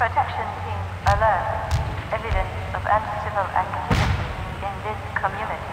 Protection team alert. Evidence of uncivil activity in this community.